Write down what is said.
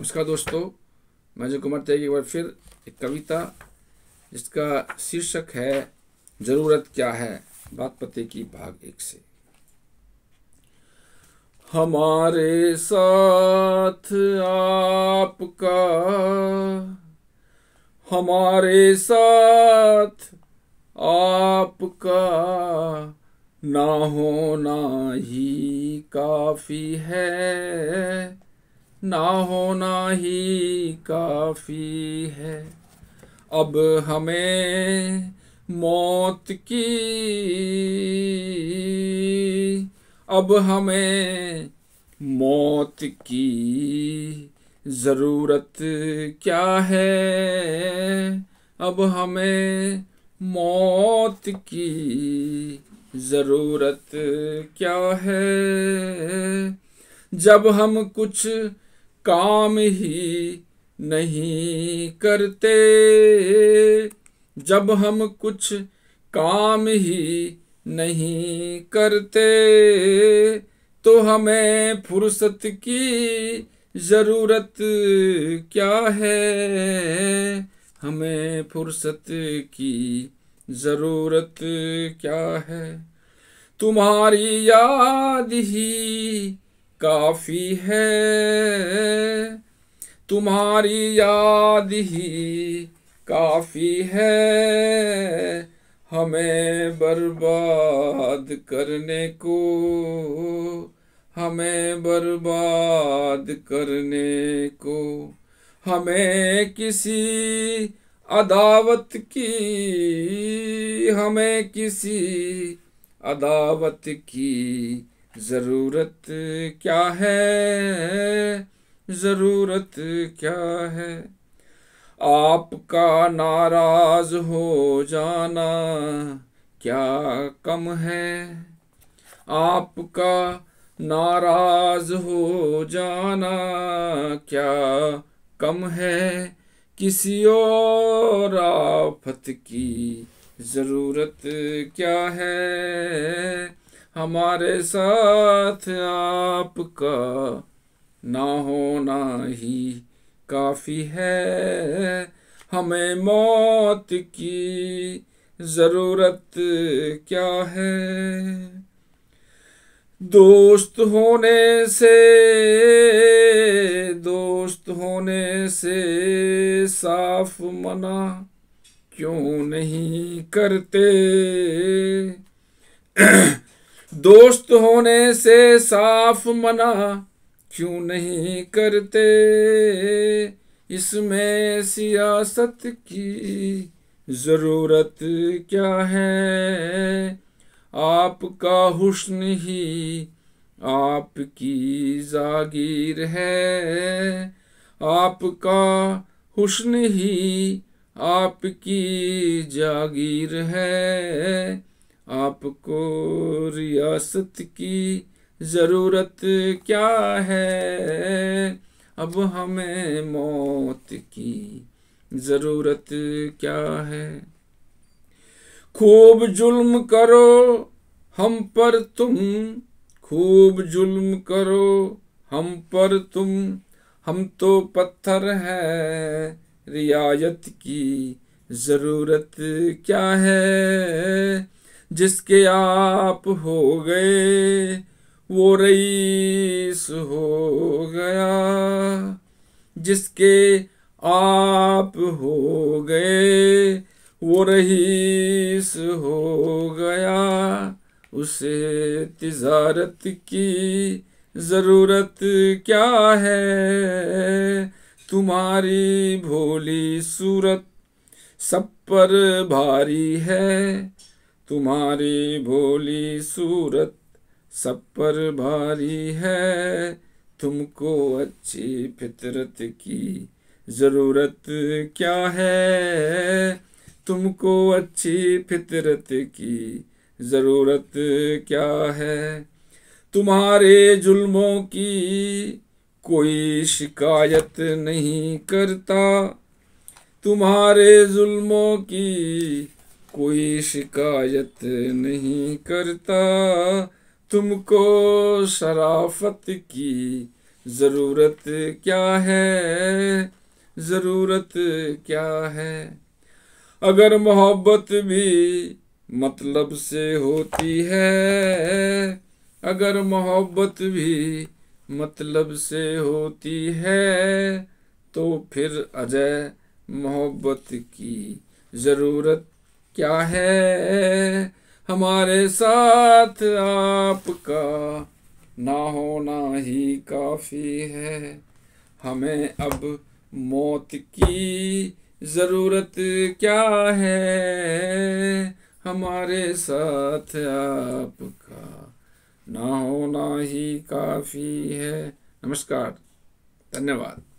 नमस्कार दोस्तों, मैं अजय कुमार त्यागी एक बार फिर एक कविता जिसका शीर्षक है, ज़रूरत क्या है? बात पते की भाग एक से। हमारे साथ आपका, हमारे साथ आपका ना होना ही काफ़ी है। ना होना ही काफ़ी है। अब हमें मौत की, अब हमें मौत की ज़रूरत क्या है? अब हमें मौत की ज़रूरत क्या है? जब हम कुछ काम ही नहीं करते। जब हम कुछ काम ही नहीं करते तो हमें फुर्सत की ज़रूरत क्या है? हमें फुर्सत की ज़रूरत क्या है? तुम्हारी याद ही काफ़ी है। तुम्हारी याद ही काफ़ी है। हमें बर्बाद करने को, हमें बर्बाद करने को, हमें किसी अदावत की, हमें किसी अदावत की ज़रूरत क्या है? ज़रूरत क्या है? आपका नाराज़ हो जाना क्या कम है? आपका नाराज़ हो जाना क्या कम है? किसी और आफत की ज़रूरत क्या है? हमारे साथ आपका ना होना ही काफ़ी है। हमें मौत की ज़रूरत क्या है? दोस्त होने से, दोस्त होने से साफ़ मना क्यों नहीं करते? दोस्त होने से साफ़ मना क्यों नहीं करते? इसमें सियासत की ज़रूरत क्या है? आपका हुस्न ही आपकी जागीर है। आपका हुस्न ही आपकी जागीर है। आपको रियासत की ज़रूरत क्या है? अब हमें मौत की ज़रूरत क्या है? खूब जुल्म करो, हम पर तुम। खूब जुल्म करो, हम पर तुम। हम तो पत्थर है, रियायत की ज़रूरत क्या है? जिसके आप हो गए, वो रईस हो गया। जिसके आप हो गए, वो रईस हो गया। उसे तिजारत की ज़रूरत क्या है? तुम्हारी भोली सूरत सब पर भारी है। तुम्हारी भोली सूरत सब पर भारी है। तुमको अच्छी फितरत की ज़रूरत क्या है? तुमको अच्छी फितरत की ज़रूरत क्या है? तुम्हारे जुल्मों की कोई शिकायत नहीं करता। तुम्हारे जुल्मों की कोई शिकायत नहीं करता। तुमको शराफत की ज़रूरत क्या है? ज़रूरत क्या है? अगर मोहब्बत भी मतलब से होती है, अगर मोहब्बत भी मतलब से होती है तो फिर अजय मोहब्बत की ज़रूरत क्या है हमारे साथ आपका? ना होना ही काफ़ी है। हमें अब मौत की ज़रूरत क्या है? हमारे साथ आपका। ना होना ही काफ़ी है। नमस्कार। धन्यवाद।